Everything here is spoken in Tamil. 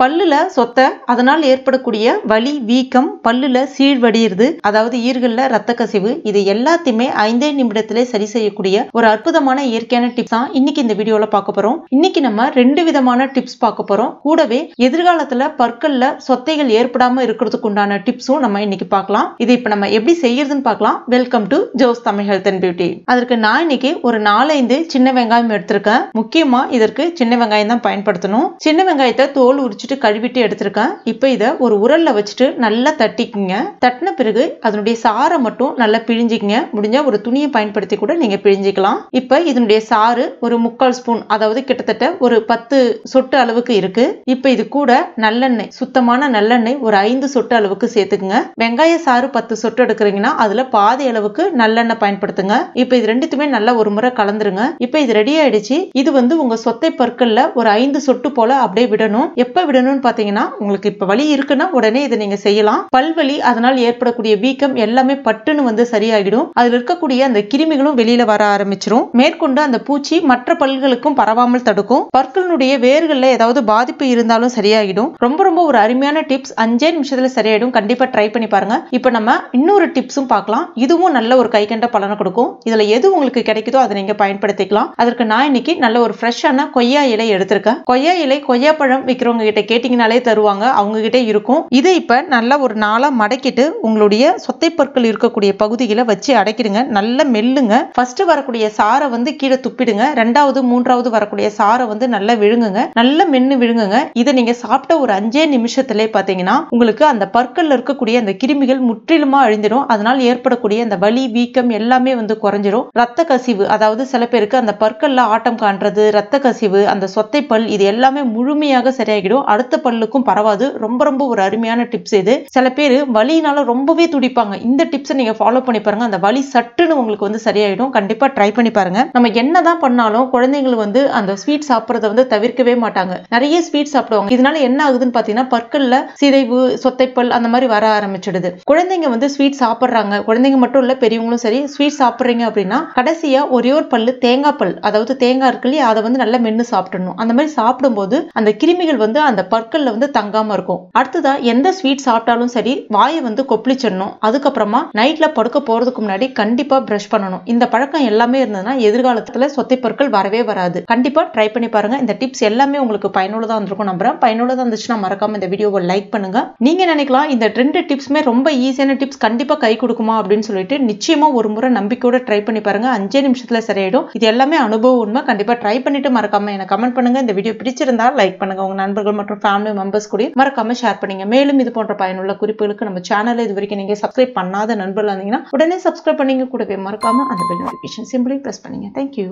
பல்லுல சொத்தை அதனால் ஏற்படக்கூடிய வலி வீக்கம் பல்லுல சீழ்வடியிறது அதாவது ஈர்கள்ல ரத்த கசிவு இது எல்லாத்தையுமே ஐந்தே நிமிடத்திலே சரி செய்யக்கூடிய ஒரு அற்புதமான இயற்கையான டிப்ஸ் தான் இன்னைக்கு இந்த வீடியோல பார்க்க போறோம். இன்னைக்கு நம்ம ரெண்டு விதமான டிப்ஸ் பார்க்க போறோம். கூடவே எதிர்காலத்துல பற்கள்ல சொத்தைகள் ஏற்படாம இருக்கிறதுக்கு உண்டான டிப்ஸும் நம்ம இன்னைக்கு பார்க்கலாம். இது இப்ப நம்ம எப்படி செய்யறதுன்னு பார்க்கலாம். Welcome to Jos Tamil health and beauty அதற்கு நான் இன்னைக்கு ஒரு நாலஞ்சு சின்ன வெங்காயம் எடுத்திருக்கேன். முக்கியமா இதற்கு சின்ன வெங்காயம் தான் பயன்படுத்தணும். சின்ன வெங்காயத்தை தோல் உரிச்சு வச்சுட்டு கழுவிட்டு எடுத்திருக்கேன். இப்போ இதை ஒரு உரல்ல வச்சுட்டு நல்லா தட்டிக்குங்க. தட்டின பிறகு அதனுடைய சாறை மட்டும் நல்லா பிழிஞ்சிக்கங்க. முடிஞ்சா ஒரு துணியை பயன்படுத்தி கூட நீங்க பிழிஞ்சிக்கலாம். இப்போ இதனுடைய சாறு ஒரு முக்கால் ஸ்பூன் அதாவது கிட்டத்தட்ட ஒரு பத்து சொட்டு அளவுக்கு இருக்கு. இப்போ இது கூட நல்லெண்ணெய் சுத்தமான நல்லெண்ணெய் ஒரு ஐந்து சொட்டு அளவுக்கு சேர்த்துக்குங்க. வெங்காய சாறு பத்து சொட்டு எடுக்கிறீங்கன்னா அதுல பாதி அளவுக்கு நல்லெண்ணெய் பயன்படுத்துங்க. இப்போ இது ரெண்டுத்துமே நல்லா ஒரு முறை கலந்துருங்க. இப்போ இது ரெடி ஆயிடுச்சு. இது வந்து உங்க சொத்தை பற்கள்ல ஒரு ஐந்து சொட்டு போல அப்படியே விடணும். எப்ப விடணும்னு பாத்தீங்கன்னா உங்களுக்கு இப்ப வலி இருக்குன்னா உடனே இதை நீங்க செய்யலாம். பல்வலி அதனால் ஏற்படக்கூடிய வீக்கம் எல்லாமே பட்டுன்னு வந்து சரியாகிடும் அதுல இருக்கக்கூடிய அந்த கிருமிகளும் வெளியில வர ஆரம்பிச்சிரும். மேற்கொண்டு அந்த பூச்சி மற்ற பல்களுக்கும் பரவாமல் தடுக்கும். பற்களினுடைய வேர்களில் ஏதாவது பாதிப்பு இருந்தாலும் சரியாகிடும் ரொம்ப ரொம்ப ஒரு அருமையான டிப்ஸ் அஞ்சே நிமிஷத்துல சரியாயிடும். கண்டிப்பா ட்ரை பண்ணி பாருங்க. இப்ப நம்ம இன்னொரு டிப்ஸும் பார்க்கலாம். இதுவும் நல்ல ஒரு கை கண்ட பலனை கொடுக்கும். இதுல எது உங்களுக்கு கிடைக்குதோ அதை நீங்க பயன்படுத்திக்கலாம். அதற்கு நான் இன்னைக்கு நல்ல ஒரு ஃப்ரெஷ்ஷான கொய்யா இலை எடுத்திருக்கேன். கொய்யா இலை கொய்யா பழம் விற்கிறவங்க கிட்ட கேட்டிங்கனாலே தருவாங்க. அவங்ககிட்ட இருக்கும். இதை இப்போ நல்லா ஒரு நாளாக மடக்கிட்டு உங்களுடைய சொத்தை பற்கள் இருக்கக்கூடிய பகுதிகளை வச்சு அடைக்கிடுங்க. நல்லா மெல்லுங்க. ஃபர்ஸ்ட் வரக்கூடிய சாரை வந்து கீழே துப்பிடுங்க. ரெண்டாவது மூன்றாவது வரக்கூடிய சாரை வந்து நல்லா விழுங்குங்க. நல்லா மென்னு விழுங்குங்க. இதை நீங்க சாப்பிட்ட ஒரு அஞ்சே நிமிஷத்திலே பாத்தீங்கன்னா உங்களுக்கு அந்த பற்கள்ல இருக்கக்கூடிய அந்த கிருமிகள் முற்றிலுமா அழிஞ்சிடும் அதனால் ஏற்படக்கூடிய அந்த வலி வீக்கம் எல்லாமே வந்து குறைஞ்சிரும். ரத்த கசிவு அதாவது சில பேருக்கு அந்த பற்கள்ல ஆட்டம் காண்றது ரத்த கசிவு அந்த சொத்தை பல் இது எல்லாமே முழுமையாக சரியாகிடும். அடுத்த பல்லுக்கும் பரவாது. ரொம்ப ரொம்ப ஒரு அருமையான டிப்ஸ் இது. சில பேர் வலினால ரொம்பவே துடிப்பாங்க. இந்த டிப்ஸை நீங்க ஃபாலோ பண்ணி பாருங்க. அந்த வலி சட்டுன்னு உங்களுக்கு வந்து சரியாயிடும். கண்டிப்பா ட்ரை பண்ணி பாருங்க. நம்ம என்னதான் பண்ணாலும் குழந்தைகள் வந்து அந்த ஸ்வீட் சாப்பிட்றத வந்து தவிர்க்கவே மாட்டாங்க. நிறைய ஸ்வீட் சாப்பிடுவாங்க. இதனால என்ன ஆகுதுன்னு பாத்தீங்கன்னா பற்கள்ல சிதைவு சொத்தைப்பல் அந்த மாதிரி வர ஆரம்பிச்சிடுது. குழந்தைங்க வந்து ஸ்வீட் சாப்பிட்றாங்க. குழந்தைங்க மட்டும் இல்ல பெரியவங்களும் சரி ஸ்வீட் சாப்பிட்றீங்க அப்படின்னா கடைசியா ஒரே ஒரு பல்லு தேங்காய் பல். அதாவது தேங்காய் இருக்கு இல்லையா? அதை வந்து நல்லா மென்று சாப்பிடணும் அந்த மாதிரி சாப்பிடும்போது அந்த கிருமிகள் வந்து அந்த பற்கள்ல வந்து தங்காம இருக்கும். அடுத்ததா எந்த ஸ்வீட் சாப்பிட்டாலும் சரி வாயை வந்து கொப்பளிச்சிடணும். அதுக்கப்புறமா நைட்ல படுக்க போறதுக்கு முன்னாடி கண்டிப்பா பிரஷ் பண்ணணும். இந்த பழக்கம் எல்லாமே இருந்ததுன்னா எதிர்காலத்துல சொத்தை பற்கள் வரவே வராது. கண்டிப்பா ட்ரை பண்ணி பாருங்க. இந்த டிப்ஸ் எல்லாமே உங்களுக்கு பயனுள்ளதா இருந்திருக்கும் நம்புறேன். பயனுள்ளதா இருந்துச்சுன்னா மறக்காம இந்த வீடியோவை லைக் பண்ணுங்க. நீங்க நினைக்கலாம் இந்த ரெண்டு டிப்ஸ்மே ரொம்ப ஈஸியான டிப்ஸ் கண்டிப்பா கை கொடுக்குமா அப்படின்னு சொல்லிட்டு நிச்சயமா ஒரு முறை நம்பிக்கையோட ட்ரை பண்ணி பாருங்க. அஞ்சே நிமிஷத்துல சரியாயிடும். இது எல்லாமே அனுபவம் உண்மை. கண்டிப்பா ட்ரை பண்ணிட்டு மறக்காம எனக்கு கமெண்ட் பண்ணுங்க. இந்த வீடியோ பிடிச்சிருந்தா லைக் பண்ணுங்க. உங்க நண்பர்கள் மற்றும் ஃபேமிலி மெம்பர்ஸ் கூட மறக்காம ஷேர் பண்ணுங்க. மேலும் இது போன்ற பயனுள்ள குறிப்புகளுக்கு நம்ம சேனலை இது வரைக்கும் நீங்க சப்ஸ்கிரைப் பண்ணாத நண்பர்கள் இருந்தீங்கன்னா உடனே சப்ஸ்கிரைப் பண்ணீங்க கூடவே மறக்காம அந்த பெல் நோட்டிபிகேஷன் சிம்பிளி ப்ரெஸ் பண்ணுங்க. Thank you